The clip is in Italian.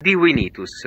Di Winitus.